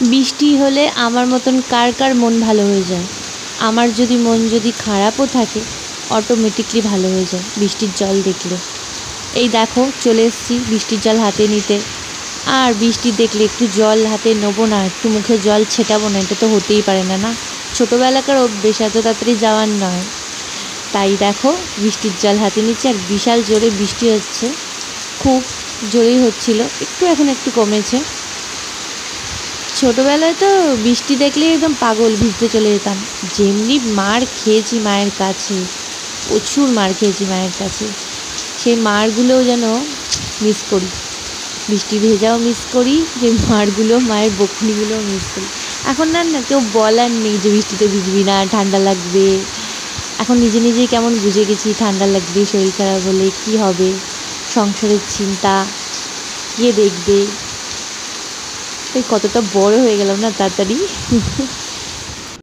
বৃষ্টি হলে আমার মতন কার কার মন ভালো হয়ে যায়? আমার যদি মন যদি খারাপও থাকে অটোমেটিকলি ভালো হয়ে যায় বৃষ্টির জল দেখলে। এই দেখো, চলে এসেছি বৃষ্টির জল হাতে নিতে। আর বৃষ্টি দেখলে একটু জল হাতে নেব না, একটু মুখে জল ছেটাবো না, এটা তো হতেই পারে না না? ছোটোবেলাকার অভ্যেস এত তাড়াতাড়ি যাওয়ার নয়। তাই দেখো, বৃষ্টির জল হাতে নিচ্ছে আর বিশাল জোরে বৃষ্টি হচ্ছে। খুব জোরেই হচ্ছিল, একটু এখন একটু কমেছে। ছোটোবেলায় তো বৃষ্টি দেখলেই একদম পাগল ভিজতে চলে যেতাম। যেমনি মার খেয়েছি মায়ের কাছে, প্রচুর মার খেয়েছি মায়ের কাছে। সেই মারগুলোও যেন মিস করি। বৃষ্টি ভেজাও মিস করি, যে মারগুলো, মায়ের বকুনিগুলোও মিস করি। এখন না না, কেউ বলার নেই যে বৃষ্টিতে ভিজবি না, ঠান্ডা লাগবে। এখন নিজে নিজেই কেমন বুঝে গেছি, ঠান্ডা লাগবে, শরীর খারাপ হলে কী হবে? সংসারের চিন্তা কে দেখবে। কতটা বড় হয়ে গেলাম না তাড়াতাড়ি?